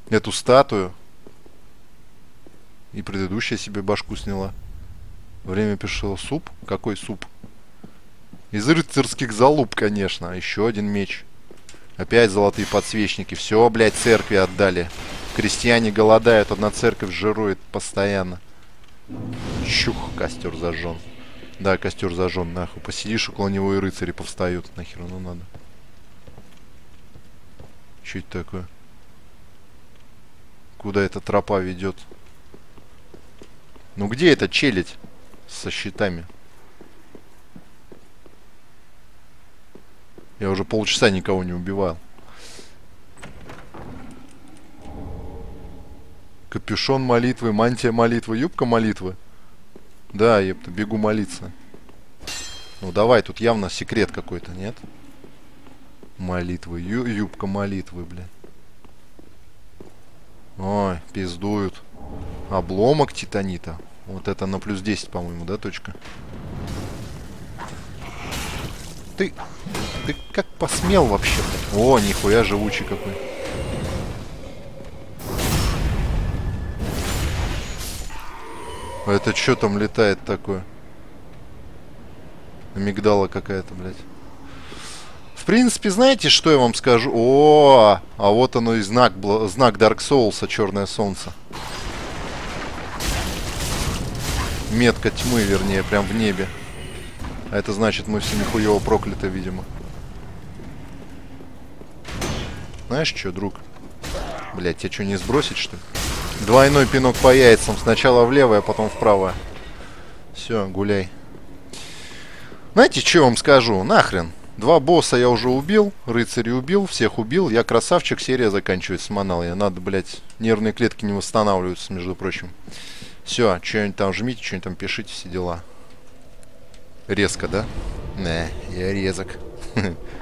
эту статую. И предыдущая себе башку сняла. Время пишет суп? Какой суп? Из рыцарских залуп, конечно. Еще один меч. Опять золотые подсвечники. Все, блядь, церкви отдали. Крестьяне голодают, одна церковь жирует постоянно. Чух, костер зажжен. Да, костер зажжен, нахуй. Посидишь около него и рыцари повстают. Нахер ну надо. Что это такое? Куда эта тропа ведет? Ну где эта челядь со щитами? Я уже полчаса никого не убивал. Капюшон молитвы, мантия молитвы, юбка молитвы. Да, епта, бегу молиться. Ну давай, тут явно секрет какой-то, нет? Молитвы, ю юбка молитвы, бля. Ой, пиздуют. Обломок титанита. Вот это на плюс 10, по-моему, да, точка? Ты... Ты как посмел вообще? О, нихуя живучий какой. Это что там летает такое? Мигдала какая-то, блядь. В принципе, знаете, что я вам скажу? О, а вот оно и знак, знак Dark Souls, Черное Солнце. Метка тьмы, вернее, прям в небе. А это значит, мы все нихуево прокляты, видимо. Знаешь что, друг? Блять, тебя что, не сбросить, что ли? Двойной пинок по яйцам. Сначала влево, а потом вправо. Все, гуляй. Знаете, что вам скажу? Нахрен. Два босса я уже убил, рыцарей убил, всех убил. Я красавчик, серия заканчивается, манал я. Надо, блядь, нервные клетки не восстанавливаются, между прочим. Все, что-нибудь там жмите, что-нибудь там пишите, все дела. Резко, да? Не, я резок.